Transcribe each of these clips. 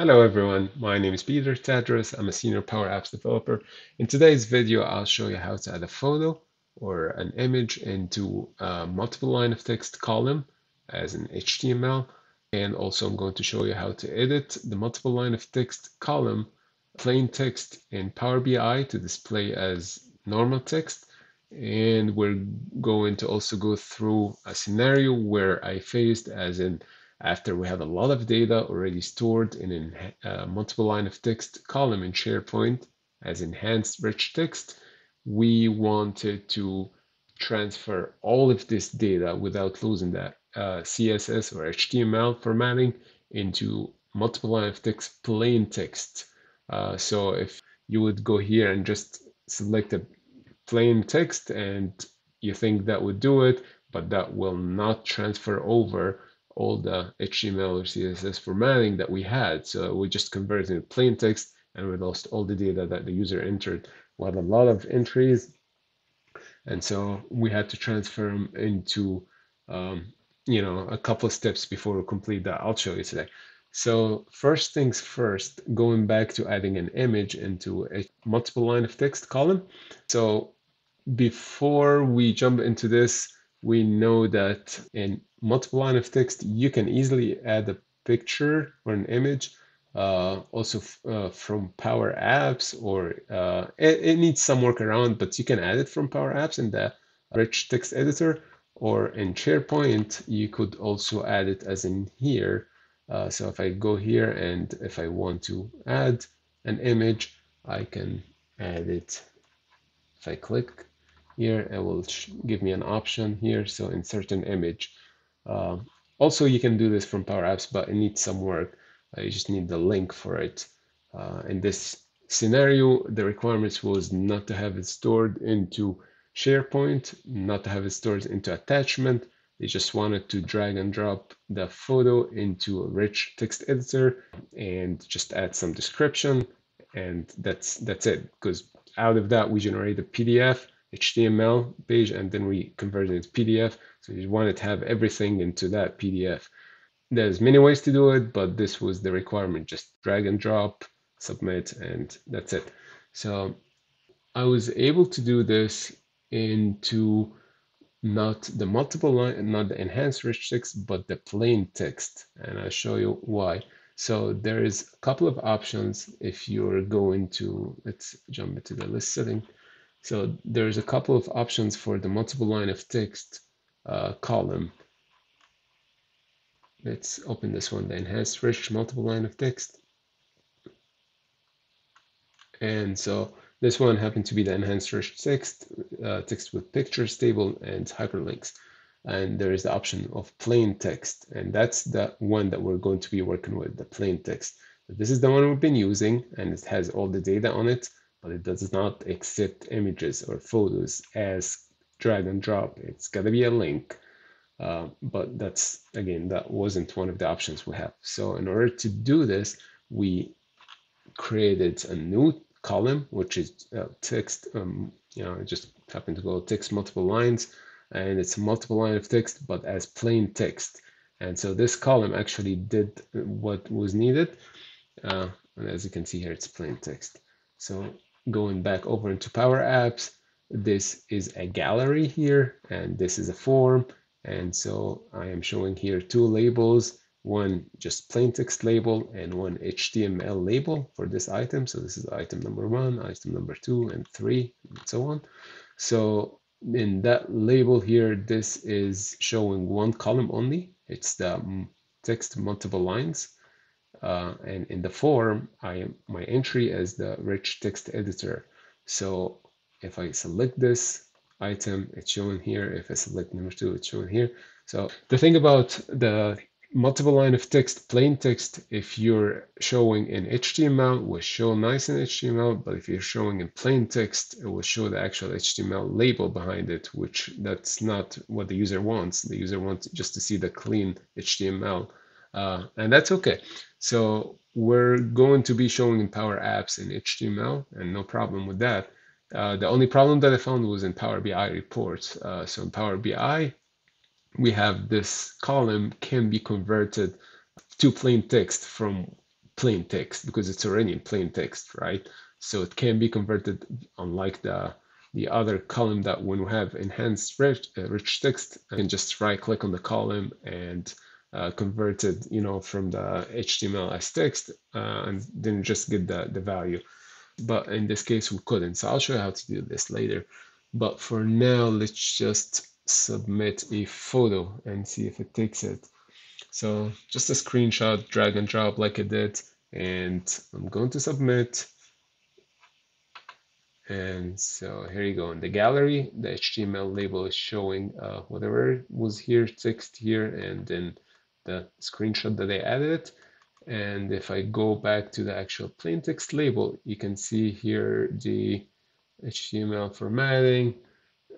Hello everyone, my name is Peter Tadrous. I'm a senior Power Apps developer. In today's video, I'll show you how to add a photo or an image into a multiple line of text column as an HTML. And also I'm going to show you how to edit the multiple line of text column plain text in Power BI to display as normal text. And we're going to also go through a scenario where I faced as in after we have a lot of data already stored in a uh, multiple line of text column in SharePoint as enhanced rich text, we wanted to transfer all of this data without losing that uh, CSS or HTML formatting into multiple line of text plain text. Uh, so if you would go here and just select a plain text and you think that would do it, but that will not transfer over all the HTML or CSS formatting that we had. So we just converted into plain text and we lost all the data that the user entered. We had a lot of entries. And so we had to transfer them into, um, you know, a couple of steps before we complete that. I'll show you today. So first things first, going back to adding an image into a multiple line of text column. So before we jump into this, we know that in multiple line of text, you can easily add a picture or an image. Uh, also uh, from Power Apps, or uh, it, it, needs some work around, but you can add it from Power Apps in the rich text editor, or in SharePoint, you could also add it as in here. Uh, so if I go here and if I want to add an image, I can add it. If I click here, it will give me an option here. So insert an image. Uh, also, you can do this from Power Apps, but it needs some work. Uh, you just need the link for it. Uh, in this scenario, the requirements was not to have it stored into SharePoint, not to have it stored into attachment. They just wanted to drag and drop the photo into a rich text editor and just add some description. And that's that's it. Because out of that, we generate a PDF HTML page and then we convert it into PDF. So you wanted to have everything into that PDF. There's many ways to do it, but this was the requirement. Just drag and drop, submit, and that's it. So I was able to do this into not the multiple line, not the enhanced rich text, but the plain text. And I'll show you why. So there is a couple of options if you're going to, let's jump into the list setting. So there's a couple of options for the multiple line of text uh, column. Let's open this one, the enhanced rich multiple line of text. And so this one happened to be the enhanced rich text, uh, text with pictures, table, and hyperlinks. And there is the option of plain text. And that's the one that we're going to be working with, the plain text. This is the one we've been using, and it has all the data on it but it does not accept images or photos as drag and drop. It's got to be a link. Uh, but that's again, that wasn't one of the options we have. So in order to do this, we created a new column, which is uh, text, um, you know, just happened to go text multiple lines and it's a multiple line of text, but as plain text. And so this column actually did what was needed. Uh, and as you can see here, it's plain text. So going back over into Power Apps, this is a gallery here, and this is a form. And so I am showing here two labels, one just plain text label and one HTML label for this item. So this is item number one, item number two, and three, and so on. So in that label here, this is showing one column only. It's the text multiple lines. Uh, and in the form, I my entry as the rich text editor. So if I select this item, it's shown here. If I select number two, it's shown here. So the thing about the multiple line of text, plain text, if you're showing in HTML, will show nice in HTML, but if you're showing in plain text, it will show the actual HTML label behind it, which that's not what the user wants. The user wants just to see the clean HTML uh, and that's okay. So we're going to be showing in Power Apps in HTML and no problem with that. Uh, the only problem that I found was in Power BI reports. Uh, so in Power BI, we have this column can be converted to plain text from plain text because it's already in plain text, right? So it can be converted unlike the the other column that when we have enhanced rich, uh, rich text, can just right click on the column and uh, convert you know, from the HTML as text uh, and then just get the, the value. But in this case, we couldn't. So I'll show you how to do this later. But for now, let's just submit a photo and see if it takes it. So just a screenshot, drag and drop like I did, and I'm going to submit. And so here you go in the gallery, the HTML label is showing uh, whatever was here, text here, and then the screenshot that I added. And if I go back to the actual plain text label, you can see here the HTML formatting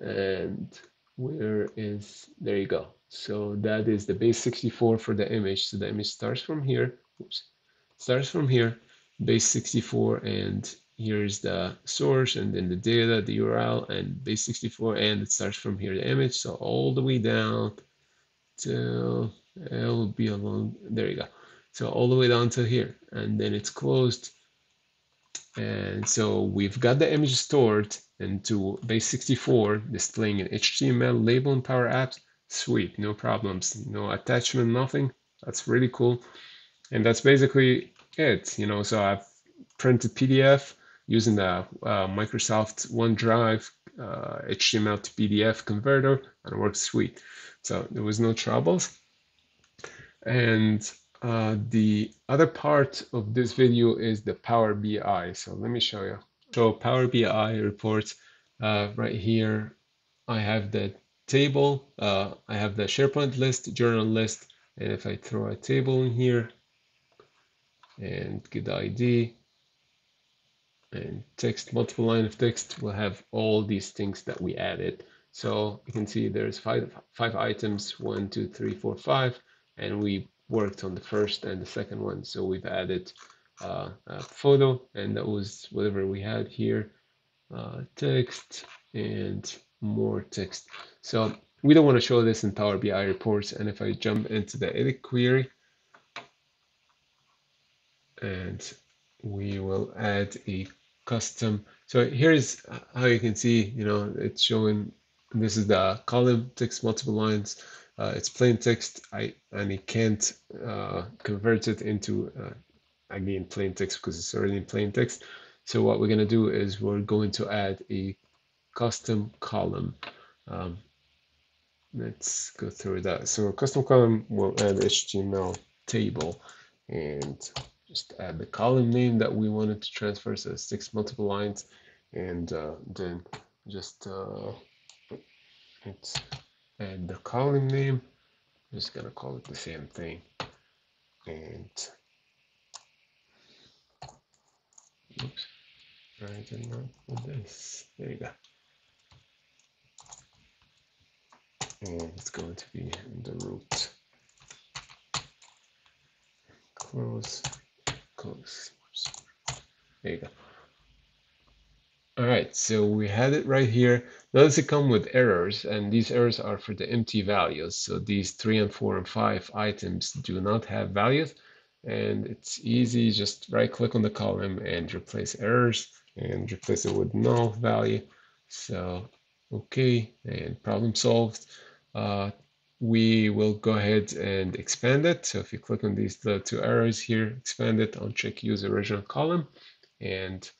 and where is, there you go. So that is the base 64 for the image. So the image starts from here, oops, starts from here, base 64, and here's the source, and then the data, the URL, and base 64, and it starts from here, the image. So all the way down till it'll be along, there you go. So all the way down to here, and then it's closed. And so we've got the image stored into base 64, displaying an HTML label in Power Apps. Sweet, no problems, no attachment, nothing. That's really cool. And that's basically it, you know, so I've printed PDF using the uh, Microsoft OneDrive uh, HTML to PDF converter and it works sweet. So there was no troubles. And uh, the other part of this video is the Power BI. So let me show you. So Power BI reports uh, right here. I have the table. Uh, I have the SharePoint list, journal list. And if I throw a table in here and get ID and text, multiple line of text, we'll have all these things that we added. So you can see there's five, five items, one, two, three, four, five, and we worked on the first and the second one. So we've added uh, a photo and that was whatever we had here, uh, text and more text. So we don't want to show this in Power BI reports. And if I jump into the edit query and we will add a custom. So here's how you can see, you know, it's showing this is the column text multiple lines. Uh, it's plain text. I and it can't uh, convert it into uh, again plain text because it's already in plain text. So what we're gonna do is we're going to add a custom column. Um, let's go through that. So custom column will add HTML table and just add the column name that we wanted to transfer. So six multiple lines, and uh, then just uh, column name. I'm just gonna call it the same thing, and oops, I did this. There you go. And it's going to be the root. Close, close. There you go. All right, so we had it right here. Notice it come with errors, and these errors are for the empty values. So these three and four and five items do not have values, and it's easy. Just right click on the column and replace errors and replace it with null value. So, okay, and problem solved. Uh, we will go ahead and expand it. So if you click on these the two arrows here, expand it, uncheck use original column, and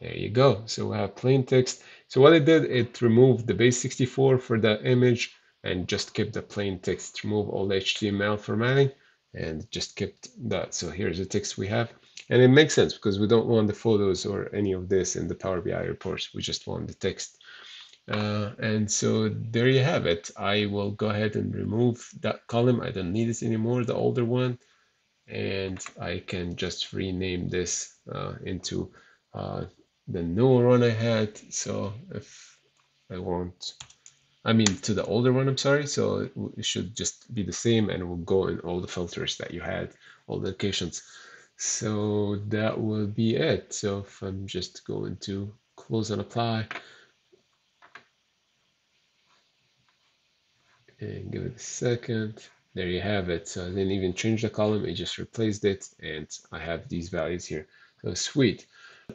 there you go. So we have plain text. So what it did, it removed the base 64 for the image and just kept the plain text, remove all the HTML formatting and just kept that. So here's the text we have. And it makes sense because we don't want the photos or any of this in the Power BI reports. We just want the text. Uh, and so there you have it. I will go ahead and remove that column. I don't need it anymore, the older one. And I can just rename this uh, into uh, the newer one I had. So if I want, I mean to the older one, I'm sorry. So it should just be the same and will go in all the filters that you had, all the locations. So that will be it. So if I'm just going to close and apply and give it a second. there you have it. So I didn't even change the column, it just replaced it, and I have these values here. So sweet.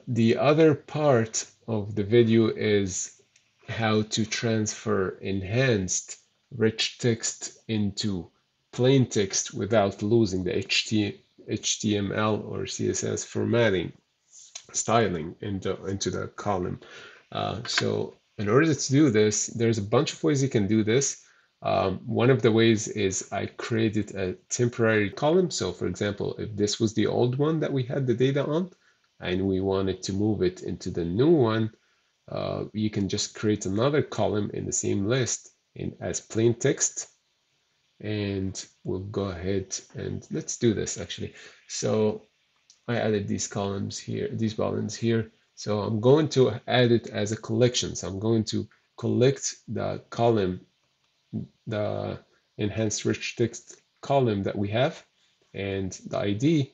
The other part of the video is how to transfer enhanced rich text into plain text without losing the HTML or CSS formatting styling into, into the column. Uh, so in order to do this, there's a bunch of ways you can do this. Um, one of the ways is I created a temporary column. So for example, if this was the old one that we had the data on, and we wanted to move it into the new one, uh, you can just create another column in the same list in as plain text. And we'll go ahead and let's do this actually. So I added these columns here, these buttons here. So I'm going to add it as a collection. So I'm going to collect the column, the enhanced rich text column that we have and the ID,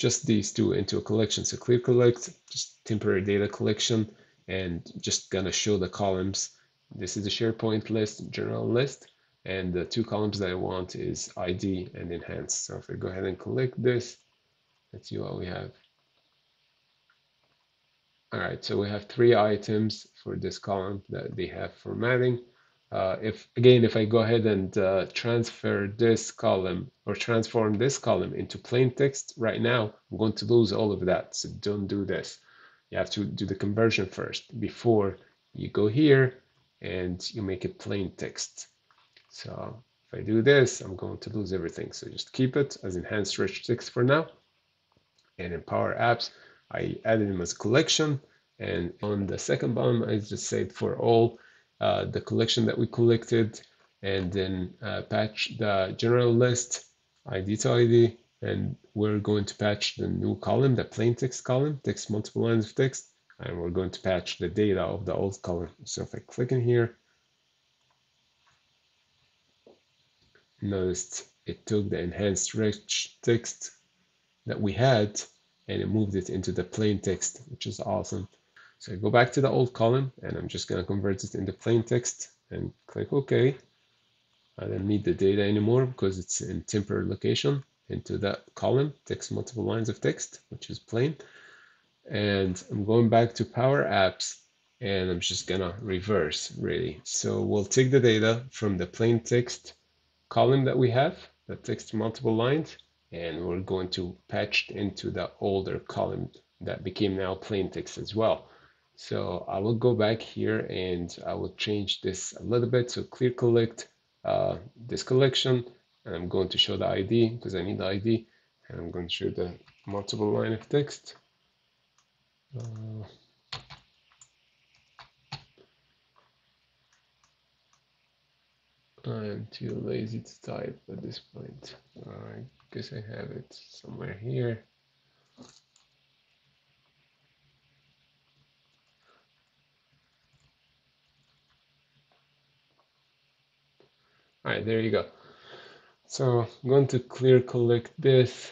just these two into a collection. So clear collect, just temporary data collection, and just gonna show the columns. This is the SharePoint list, general list, and the two columns that I want is ID and enhance. So if I go ahead and click this, let's see what we have. All right, so we have three items for this column that they have formatting. Uh, if again, if I go ahead and uh, transfer this column or transform this column into plain text right now, I'm going to lose all of that. So don't do this. You have to do the conversion first before you go here and you make it plain text. So if I do this, I'm going to lose everything. So just keep it as enhanced rich text for now. And in Power Apps, I added them as collection. And on the second button, I just said for all uh, the collection that we collected and then uh, patch the general list ID to ID. And we're going to patch the new column, the plain text column, text multiple lines of text. And we're going to patch the data of the old column. So if I click in here, noticed it took the enhanced rich text that we had and it moved it into the plain text, which is awesome. So I go back to the old column and I'm just going to convert it into plain text and click OK. I don't need the data anymore because it's in temporary location into that column, text multiple lines of text, which is plain. And I'm going back to Power Apps and I'm just gonna reverse really. So we'll take the data from the plain text column that we have, the text multiple lines, and we're going to patch into the older column that became now plain text as well. So I will go back here and I will change this a little bit. So clear collect uh, this collection and I'm going to show the ID because I need the ID and I'm going to show the multiple line of text. Uh, I'm too lazy to type at this point. I guess I have it somewhere here. All right, there you go. So I'm going to clear collect this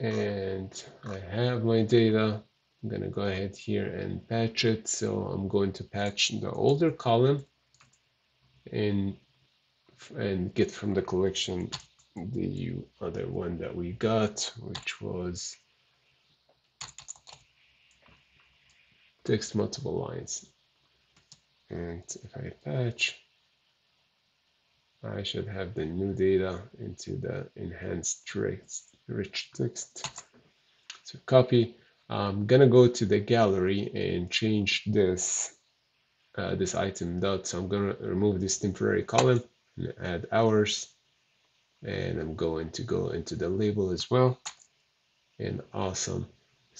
and I have my data. I'm going to go ahead here and patch it. So I'm going to patch the older column and and get from the collection the other one that we got, which was text multiple lines. And if I patch, I should have the new data into the enhanced rich text. So copy. I'm gonna go to the gallery and change this uh, this item dot. So I'm gonna remove this temporary column and add hours, and I'm going to go into the label as well. And awesome.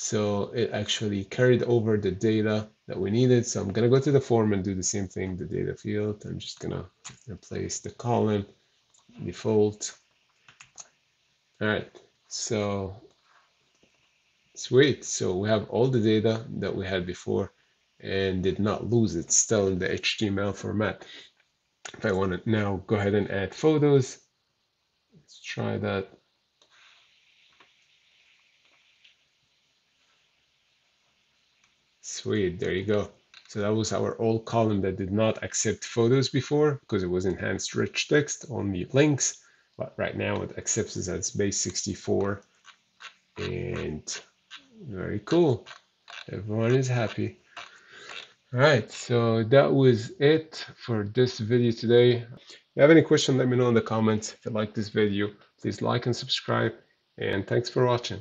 So it actually carried over the data that we needed. So I'm gonna go to the form and do the same thing, the data field. I'm just gonna replace the column default. All right, so sweet. So we have all the data that we had before and did not lose it, still in the HTML format. If I want to now go ahead and add photos, let's try that. Sweet, there you go. So that was our old column that did not accept photos before because it was enhanced rich text, only links. But right now it accepts it as base 64 and very cool. Everyone is happy. All right, so that was it for this video today. If you have any question, let me know in the comments. If you like this video, please like and subscribe. And thanks for watching.